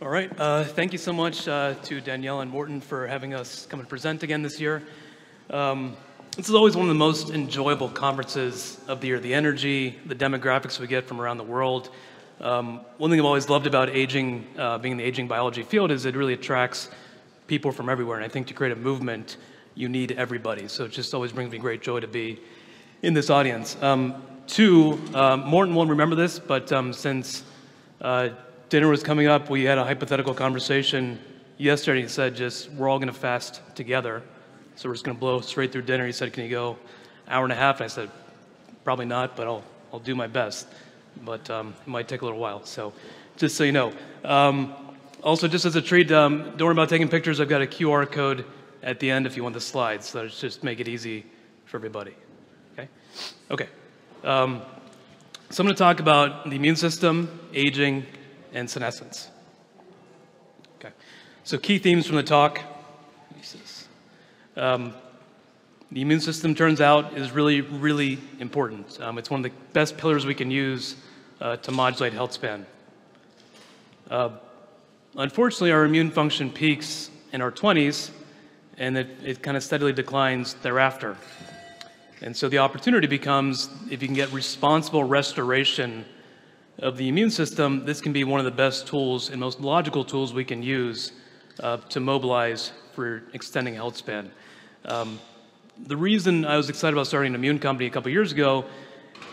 All right. Uh, thank you so much uh, to Danielle and Morton for having us come and present again this year. Um, this is always one of the most enjoyable conferences of the year. The energy, the demographics we get from around the world. Um, one thing I've always loved about aging, uh, being in the aging biology field, is it really attracts people from everywhere. And I think to create a movement, you need everybody. So it just always brings me great joy to be in this audience. Um, two, um, Morten won't remember this, but um, since uh, dinner was coming up, we had a hypothetical conversation yesterday. He said, just, we're all going to fast together. So we're just going to blow straight through dinner. He said, can you go hour and a half? And I said, probably not, but I'll, I'll do my best. But um, it might take a little while. So just so you know. Um, also, just as a treat, um, don't worry about taking pictures. I've got a QR code at the end if you want the slides. So let's just make it easy for everybody. Okay? Okay. Um, so I'm going to talk about the immune system, aging, and senescence. Okay. So key themes from the talk. Um, the immune system turns out is really, really important. Um, it's one of the best pillars we can use uh, to modulate health span. Uh, unfortunately, our immune function peaks in our 20s, and it, it kind of steadily declines thereafter. And so the opportunity becomes if you can get responsible restoration of the immune system, this can be one of the best tools and most logical tools we can use uh, to mobilize for extending health span. Um, the reason I was excited about starting an immune company a couple years ago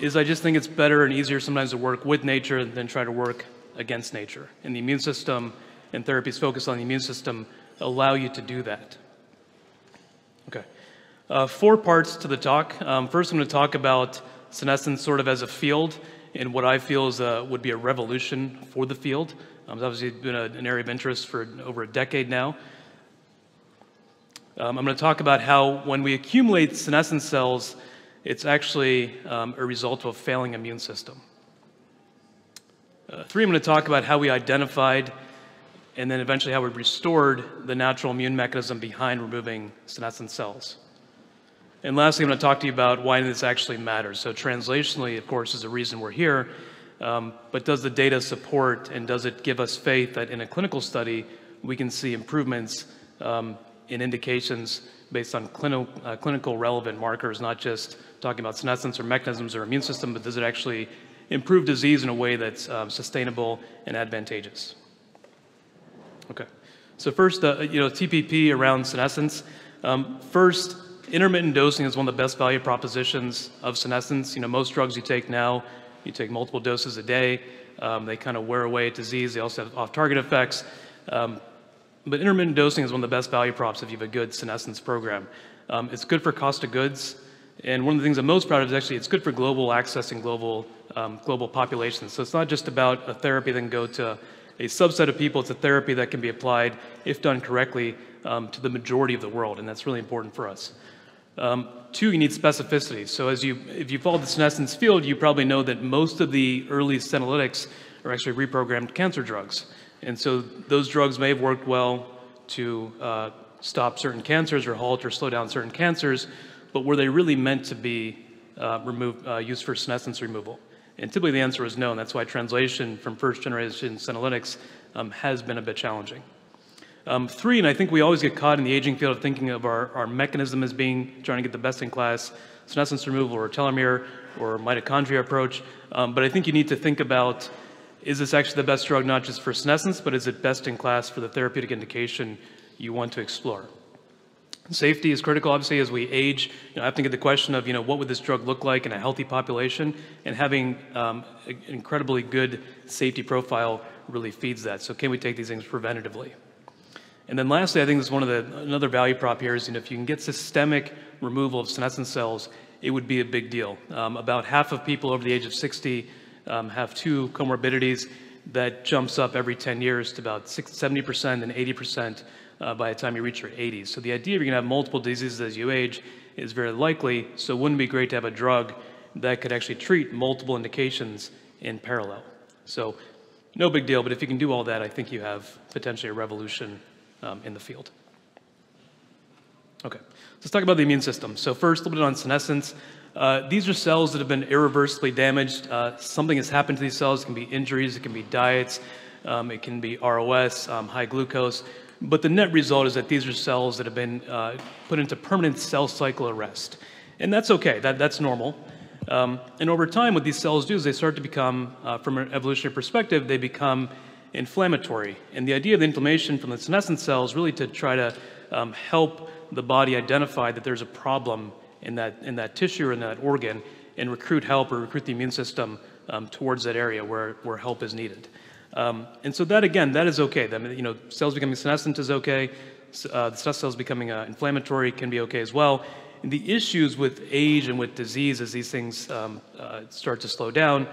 is I just think it's better and easier sometimes to work with nature than try to work against nature. And the immune system and therapies focused on the immune system allow you to do that. Okay. Uh, four parts to the talk. Um, first, I'm going to talk about senescence sort of as a field and what I feel is a, would be a revolution for the field. Um, it's obviously been a, an area of interest for over a decade now. Um, I'm going to talk about how when we accumulate senescent cells, it's actually um, a result of a failing immune system. Uh, three, I'm going to talk about how we identified and then eventually how we restored the natural immune mechanism behind removing senescent cells. And lastly, I'm going to talk to you about why this actually matters. So, translationally, of course, is the reason we're here. Um, but does the data support and does it give us faith that in a clinical study we can see improvements um, in indications based on clinical, uh, clinical relevant markers, not just talking about senescence or mechanisms or immune system, but does it actually improve disease in a way that's um, sustainable and advantageous? Okay. So first, uh, you know, TPP around senescence. Um, first, intermittent dosing is one of the best value propositions of senescence. You know, most drugs you take now, you take multiple doses a day. Um, they kind of wear away disease. They also have off-target effects. Um, but intermittent dosing is one of the best value props if you have a good senescence program. Um, it's good for cost of goods. And one of the things I'm most proud of is actually it's good for global access and global, um, global populations. So it's not just about a therapy that can go to a subset of people. It's a therapy that can be applied, if done correctly, um, to the majority of the world. And that's really important for us. Um, two, you need specificity. So as you, if you follow the senescence field, you probably know that most of the early senolytics are actually reprogrammed cancer drugs. And so those drugs may have worked well to uh, stop certain cancers or halt or slow down certain cancers, but were they really meant to be uh, removed, uh, used for senescence removal? And typically the answer is no, and that's why translation from first generation senolytics um, has been a bit challenging. Um, three, and I think we always get caught in the aging field of thinking of our, our mechanism as being trying to get the best in class senescence removal or telomere or mitochondria approach. Um, but I think you need to think about is this actually the best drug not just for senescence, but is it best in class for the therapeutic indication you want to explore? Safety is critical, obviously, as we age. You know, I have to get the question of, you know, what would this drug look like in a healthy population? And having um, an incredibly good safety profile really feeds that. So can we take these things preventatively? And then lastly, I think this is one of the, another value prop here is, you know, if you can get systemic removal of senescent cells, it would be a big deal. Um, about half of people over the age of 60 um, have two comorbidities that jumps up every 10 years to about 60, 70% and 80% uh, by the time you reach your 80s. So the idea of you're going to have multiple diseases as you age is very likely, so wouldn't be great to have a drug that could actually treat multiple indications in parallel? So no big deal, but if you can do all that, I think you have potentially a revolution um, in the field. Okay, so let's talk about the immune system. So first, a little bit on senescence. Uh, these are cells that have been irreversibly damaged. Uh, something has happened to these cells. It can be injuries, it can be diets. Um, it can be ROS, um, high glucose. But the net result is that these are cells that have been uh, put into permanent cell cycle arrest. And that's okay, that, that's normal. Um, and over time, what these cells do is they start to become, uh, from an evolutionary perspective, they become inflammatory. And the idea of the inflammation from the senescent cells really to try to um, help the body identify that there's a problem in that, in that tissue or in that organ and recruit help or recruit the immune system um, towards that area where, where help is needed. Um, and so that again, that is okay. That, you know, cells becoming senescent is okay. Uh, the senescent cells becoming uh, inflammatory can be okay as well. And the issues with age and with disease as these things um, uh, start to slow down,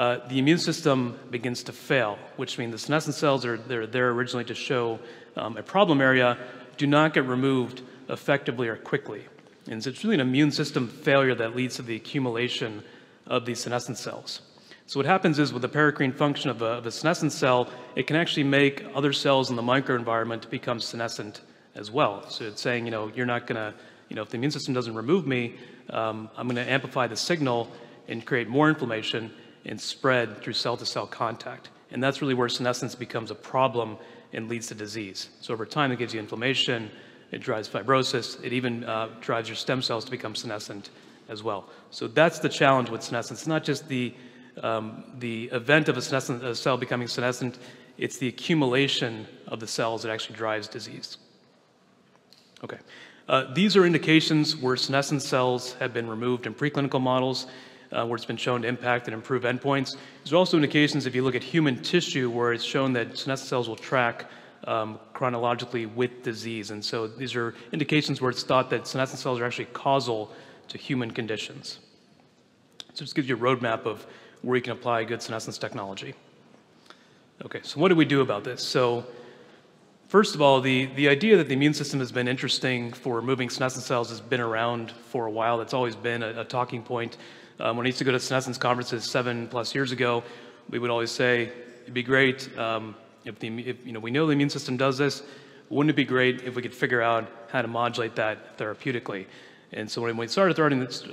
uh, the immune system begins to fail, which means the senescent cells are they're there originally to show um, a problem area, do not get removed effectively or quickly. And so it's really an immune system failure that leads to the accumulation of these senescent cells. So what happens is with the paracrine function of a, of a senescent cell, it can actually make other cells in the microenvironment become senescent as well. So it's saying, you know, you're not going to, you know, if the immune system doesn't remove me, um, I'm going to amplify the signal and create more inflammation and spread through cell-to-cell contact. And that's really where senescence becomes a problem and leads to disease. So over time, it gives you inflammation, it drives fibrosis, it even uh, drives your stem cells to become senescent as well. So that's the challenge with senescence. It's not just the um, the event of a, a cell becoming senescent, it's the accumulation of the cells that actually drives disease. Okay. Uh, these are indications where senescent cells have been removed in preclinical models uh, where it's been shown to impact and improve endpoints. There's also indications if you look at human tissue where it's shown that senescent cells will track um, chronologically with disease. And so these are indications where it's thought that senescent cells are actually causal to human conditions. So this gives you a roadmap of where you can apply good senescence technology. Okay, so what do we do about this? So first of all, the, the idea that the immune system has been interesting for removing senescent cells has been around for a while. It's always been a, a talking point. Um, when I used to go to senescence conferences seven plus years ago, we would always say, it'd be great um, if, the, if you know, we know the immune system does this, wouldn't it be great if we could figure out how to modulate that therapeutically? And so when we started, starting this,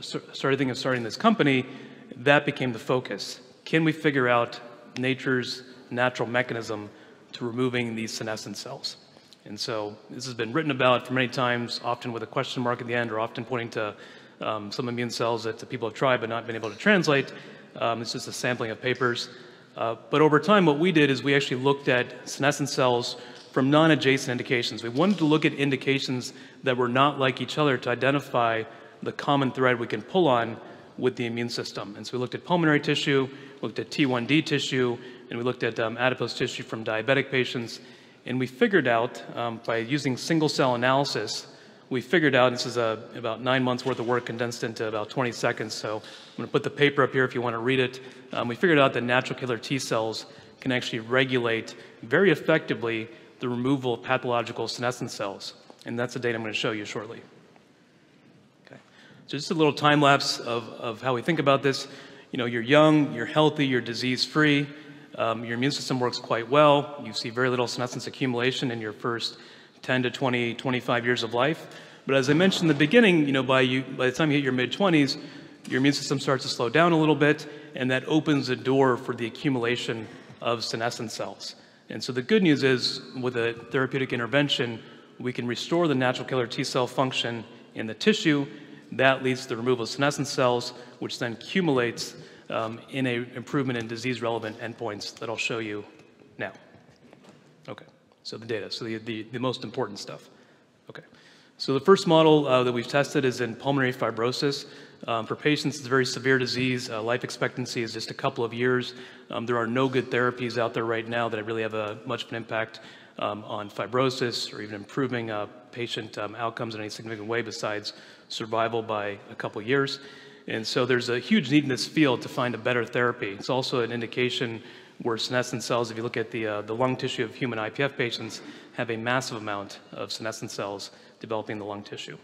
started thinking of starting this company, that became the focus. Can we figure out nature's natural mechanism to removing these senescent cells? And so this has been written about for many times, often with a question mark at the end, or often pointing to um, some immune cells that people have tried but not been able to translate. Um, it's just a sampling of papers. Uh, but over time, what we did is we actually looked at senescent cells from non-adjacent indications. We wanted to look at indications that were not like each other to identify the common thread we can pull on with the immune system. And so we looked at pulmonary tissue, looked at T1D tissue, and we looked at um, adipose tissue from diabetic patients. And we figured out, um, by using single cell analysis, we figured out, this is a, about nine months worth of work condensed into about 20 seconds, so I'm gonna put the paper up here if you wanna read it. Um, we figured out that natural killer T cells can actually regulate very effectively the removal of pathological senescent cells. And that's the data I'm gonna show you shortly. Okay. So just a little time lapse of, of how we think about this. You know, you're young, you're healthy, you're disease-free, um, your immune system works quite well. You see very little senescence accumulation in your first 10 to 20, 25 years of life. But as I mentioned in the beginning, you know, by, you, by the time you hit your mid-20s, your immune system starts to slow down a little bit, and that opens the door for the accumulation of senescent cells. And so the good news is, with a therapeutic intervention, we can restore the natural killer T cell function in the tissue that leads to the removal of senescent cells, which then accumulates um, in a improvement in disease-relevant endpoints that I'll show you now. Okay, so the data, so the, the, the most important stuff. So the first model uh, that we've tested is in pulmonary fibrosis. Um, for patients, it's a very severe disease. Uh, life expectancy is just a couple of years. Um, there are no good therapies out there right now that really have a, much of an impact um, on fibrosis or even improving uh, patient um, outcomes in any significant way besides survival by a couple of years. And so there's a huge need in this field to find a better therapy. It's also an indication where senescent cells, if you look at the, uh, the lung tissue of human IPF patients, have a massive amount of senescent cells developing the lung tissue.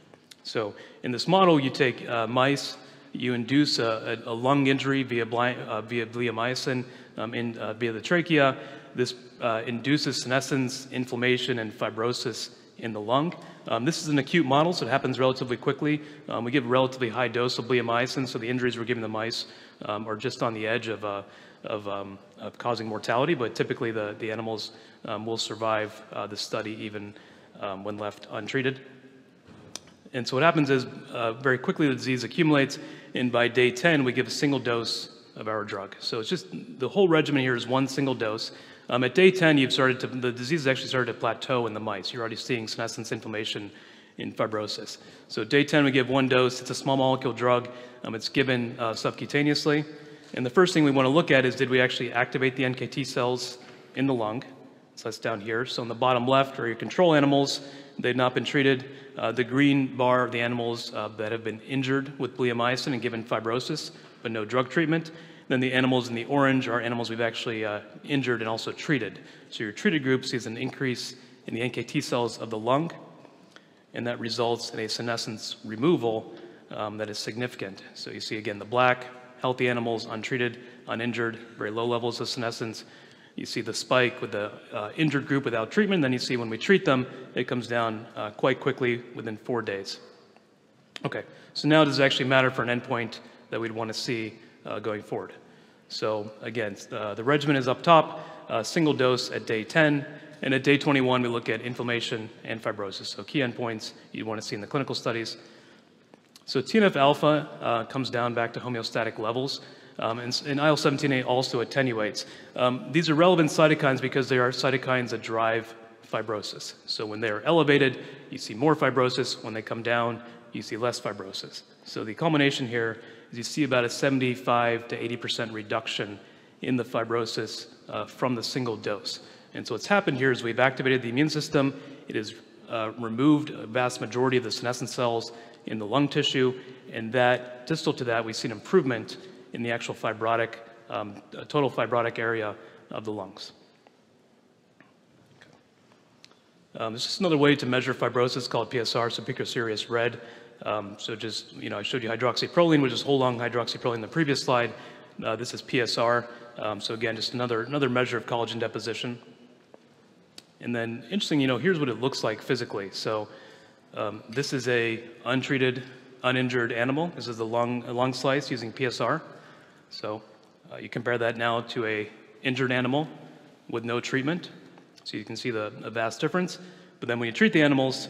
So in this model, you take uh, mice, you induce a, a, a lung injury via, blind, uh, via bleomycin um, in, uh, via the trachea. This uh, induces senescence, inflammation, and fibrosis in the lung. Um, this is an acute model, so it happens relatively quickly. Um, we give relatively high dose of bleomycin, so the injuries we're giving the mice um, are just on the edge of, uh, of, um, of, causing mortality, but typically the, the animals um, will survive uh, the study even um, when left untreated. And so what happens is uh, very quickly the disease accumulates, and by day 10, we give a single dose of our drug. So it's just the whole regimen here is one single dose. Um, at day 10, you've started to, the disease has actually started to plateau in the mice. You're already seeing senescence inflammation in fibrosis. So day 10, we give one dose. It's a small molecule drug. Um, it's given uh, subcutaneously. And the first thing we want to look at is did we actually activate the NKT cells in the lung? So that's down here. So on the bottom left are your control animals. They've not been treated. Uh, the green bar are the animals uh, that have been injured with bleomycin and given fibrosis, but no drug treatment. Then the animals in the orange are animals we've actually uh, injured and also treated. So your treated group sees an increase in the NKT cells of the lung, and that results in a senescence removal um, that is significant. So you see again the black, healthy animals, untreated, uninjured, very low levels of senescence. You see the spike with the uh, injured group without treatment. Then you see when we treat them, it comes down uh, quite quickly within four days. Okay, so now does it actually matter for an endpoint that we'd want to see uh, going forward? So again, uh, the regimen is up top, uh, single dose at day 10, and at day 21 we look at inflammation and fibrosis. So key endpoints you'd want to see in the clinical studies. So TNF alpha uh, comes down back to homeostatic levels. Um, and, and IL-17A also attenuates. Um, these are relevant cytokines because they are cytokines that drive fibrosis. So when they are elevated, you see more fibrosis. When they come down, you see less fibrosis. So the culmination here is you see about a 75 to 80% reduction in the fibrosis uh, from the single dose. And so what's happened here is we've activated the immune system. It has uh, removed a vast majority of the senescent cells in the lung tissue, and that distal to that, we see an improvement in the actual fibrotic, um, total fibrotic area of the lungs. Um, this is another way to measure fibrosis called PSR, so picoserious red. Um, so just, you know, I showed you hydroxyproline, which is whole lung hydroxyproline in the previous slide. Uh, this is PSR. Um, so again, just another, another measure of collagen deposition. And then interesting, you know, here's what it looks like physically. So um, this is a untreated, uninjured animal. This is the lung, lung slice using PSR. So uh, you compare that now to a injured animal with no treatment. So you can see the, vast difference. But then when you treat the animals,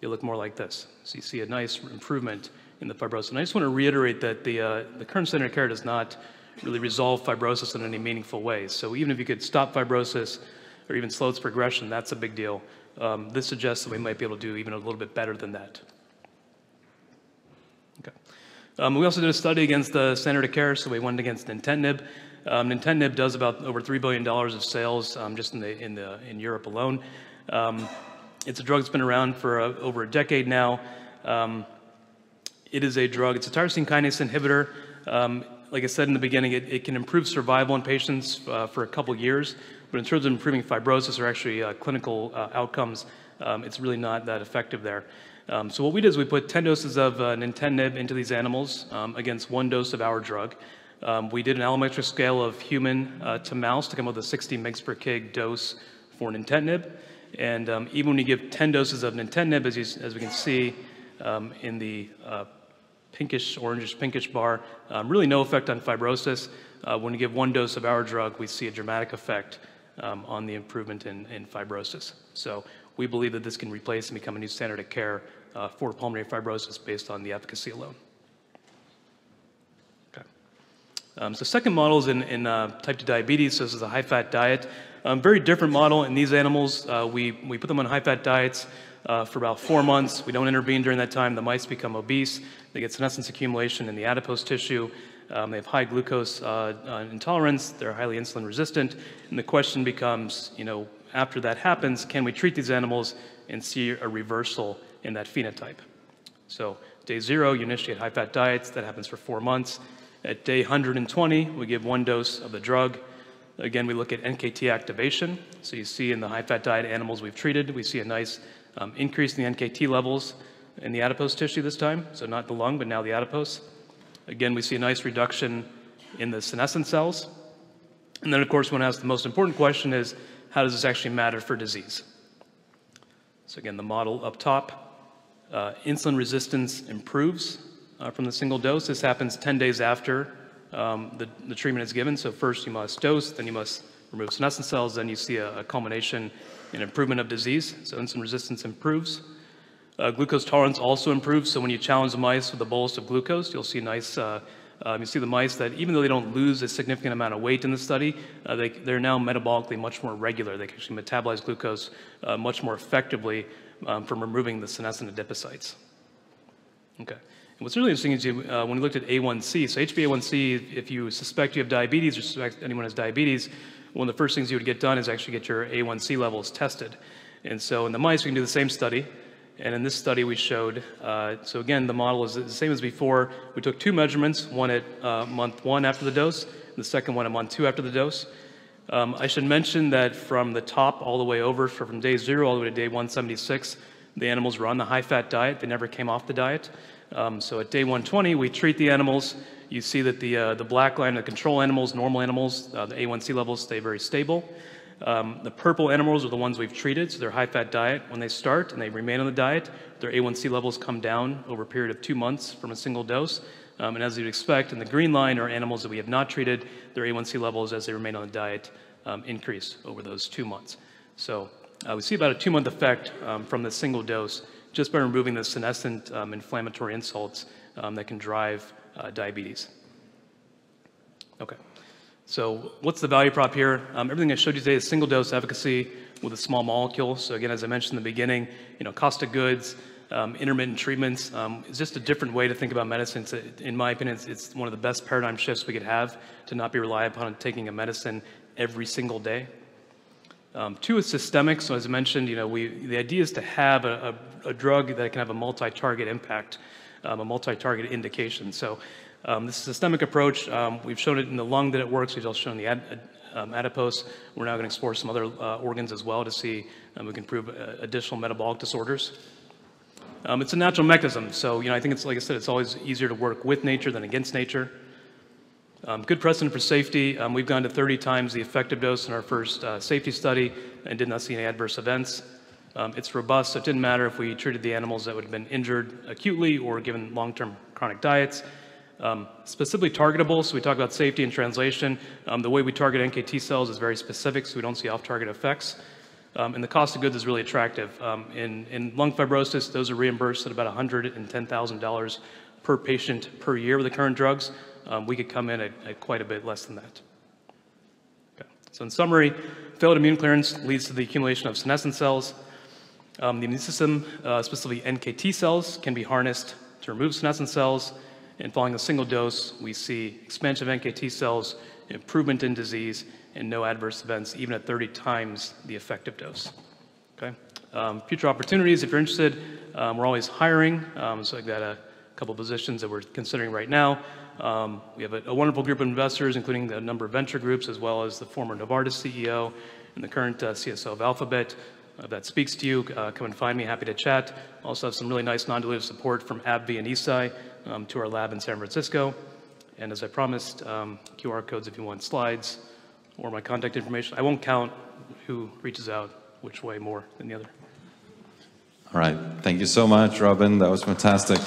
you look more like this. So you see a nice improvement in the fibrosis. And I just want to reiterate that the, uh, the current standard of care does not really resolve fibrosis in any meaningful ways. So even if you could stop fibrosis or even slow its progression, that's a big deal. Um, this suggests that we might be able to do even a little bit better than that. Okay. Um, we also did a study against the standard of care, so we went against nintedanib. Um, nintedanib does about over $3 billion of sales um, just in, the, in, the, in Europe alone. Um, it's a drug that's been around for uh, over a decade now. Um, it is a drug, it's a tyrosine kinase inhibitor. Um, like I said in the beginning, it, it can improve survival in patients uh, for a couple years, but in terms of improving fibrosis or actually uh, clinical uh, outcomes, um, it's really not that effective there. Um, so what we did is we put 10 doses of uh, nintedanib into these animals um, against one dose of our drug. Um, we did an allometric scale of human uh, to mouse to come up with a 60 mg per kg dose for nintedanib. And um, even when you give 10 doses of nintedanib, as, you, as we can see um, in the uh, pinkish, orangish, pinkish bar, um, really no effect on fibrosis. Uh, when you give one dose of our drug, we see a dramatic effect on the improvement in, in, fibrosis. So we believe that this can replace and become a new standard of care uh, for pulmonary fibrosis based on the efficacy alone. Okay. Um, so second model is in, in uh, type 2 diabetes. So this is a high-fat diet. Um, very different model in these animals. Uh, we, we put them on high-fat diets uh, for about four months. We don't intervene during that time. The mice become obese. They get senescence accumulation in the adipose tissue. Um, they have high glucose uh, uh, intolerance. They're highly insulin resistant. And the question becomes, you know, after that happens, can we treat these animals and see a reversal in that phenotype? So day zero, you initiate high-fat diets. That happens for four months. At day 120, we give one dose of the drug. Again, we look at NKT activation. So you see in the high-fat diet animals we've treated, we see a nice um, increase in the NKT levels in the adipose tissue this time. So not the lung, but now the adipose. Again, we see a nice reduction in the senescent cells. And then, of course, one asks the most important question is, how does this actually matter for disease? So again, the model up top, uh, insulin resistance improves uh, from the single dose. This happens 10 days after um, the, the treatment is given. So first you must dose, then you must remove senescent cells, then you see a, a culmination in improvement of disease. So insulin resistance improves. Uh, glucose tolerance also improves. So when you challenge the mice with a bolus of glucose, you'll see nice. Um, you see the mice that even though they don't lose a significant amount of weight in the study, uh, they, they're now metabolically much more regular. They can actually metabolize glucose uh, much more effectively um, from removing the senescent adipocytes. Okay. And what's really interesting is you, uh, when we looked at A1C, so HbA1c, if you suspect you have diabetes or suspect anyone has diabetes, one of the first things you would get done is actually get your A1C levels tested. And so in the mice, we can do the same study. And in this study, we showed, uh, so again, the model is the same as before. We took two measurements, one at uh, month one after the dose, and the second one at month two after the dose. Um, I should mention that from the top all the way over, from day zero all the way to day 176, the animals were on the high fat diet. They never came off the diet. Um, so at day 120, we treat the animals. You see that the, uh, the black line, the control animals, normal animals, uh, the A1C levels stay very stable. Um, the purple animals are the ones we've treated, so they're high fat diet. When they start and they remain on the diet, their A1C levels come down over a period of two months from a single dose. Um, and as you'd expect, in the green line are animals that we have not treated, their A1C levels as they remain on the diet um, increase over those two months. So uh, we see about a two month effect um, from the single dose just by removing the senescent um, inflammatory insults um, that can drive uh, diabetes. Okay. So what's the value prop here? Um, everything I showed you today is single dose efficacy with a small molecule. So again, as I mentioned in the beginning, you know, cost of goods, um, intermittent treatments um, is just a different way to think about medicine. It's, in my opinion, it's, it's, one of the best paradigm shifts we could have to not be reliant upon taking a medicine every single day. Um, two is systemic. So as I mentioned, you know, we, the idea is to have a, a, a drug that can have a multi-target impact, um, a multi-target indication. So um, this systemic approach, um, we've shown it in the lung that it works. We've also shown the ad, um, adipose. We're now going to explore some other uh, organs as well to see um, we can prove uh, additional metabolic disorders. Um, it's a natural mechanism, so you know I think it's like I said, it's always easier to work with nature than against nature. Um, good precedent for safety. we've gone to 30 times the effective dose in our first uh, safety study and did not see any adverse events. it's robust, so it didn't matter if we treated the animals that would have been injured acutely or given long-term chronic diets. Um, specifically targetable, so we talk about safety and translation. Um, the way we target NKT cells is very specific, so we don't see off-target effects. Um, and the cost of goods is really attractive. Um, in, in, lung fibrosis, those are reimbursed at about $110,000 per patient per year with the current drugs. Um, we could come in at, at, quite a bit less than that. So in summary, failed immune clearance leads to the accumulation of senescent cells. Um, the immune system, uh, specifically NKT cells, can be harnessed to remove senescent cells and following a single dose, we see expansion of NKT cells, improvement in disease, and no adverse events, even at 30 times the effective dose. Okay. Um, future opportunities, if you're interested, um, we're always hiring. Um, so I've got a couple positions that we're considering right now. Um, we have a, a, wonderful group of investors, including the number of venture groups, as well as the former Novartis CEO and the current uh, CSO of Alphabet. If that speaks to you, uh, come and find me. Happy to chat. Also have some really nice non-dilutive support from AbbVie and Eisai um, to our lab in San Francisco. And as I promised, um, QR codes if you want slides or my contact information. I won't count who reaches out which way more than the other. All right. Thank you so much, Robin. That was fantastic.